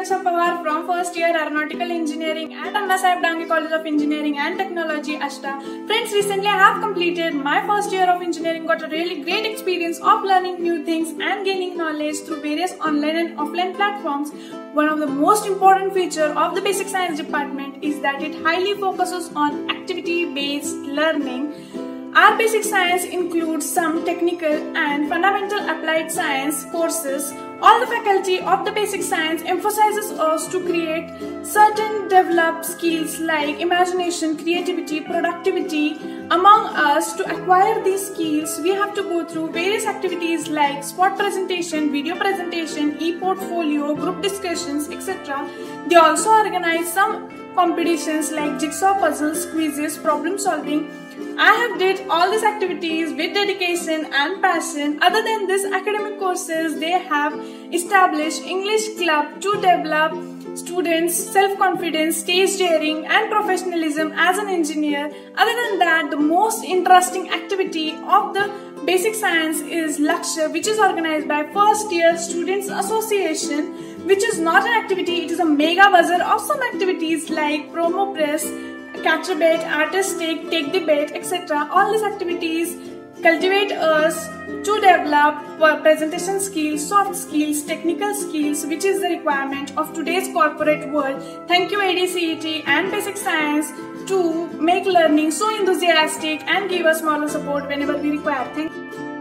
Akansha Pawar from first year Aeronautical Engineering at Annasaheb Dange College of Engineering and Technology, Ashta. Friends, recently I have completed my first year of engineering, got a really great experience of learning new things and gaining knowledge through various online and offline platforms. One of the most important feature of the basic science department is that it highly focuses on activity-based learning our basic science includes some technical and fundamental applied science courses. All the faculty of the basic science emphasizes us to create certain developed skills like imagination, creativity, productivity. Among us to acquire these skills, we have to go through various activities like spot presentation, video presentation, e-portfolio, group discussions, etc. They also organize some competitions like jigsaw puzzles, quizzes, problem solving. I have did all these activities with dedication and passion. Other than this academic courses, they have established English club to develop students self-confidence, stage daring and professionalism as an engineer. Other than that, the most interesting activity of the basic science is lecture which is organized by first year students association which is not an activity, it is a mega buzzer of some activities like promo press, catch a bet, artistic, take the bet, etc. All these activities cultivate us to develop presentation skills, soft skills, technical skills, which is the requirement of today's corporate world. Thank you ADCET and Basic Science to make learning so enthusiastic and give us moral support whenever we require. Thank you.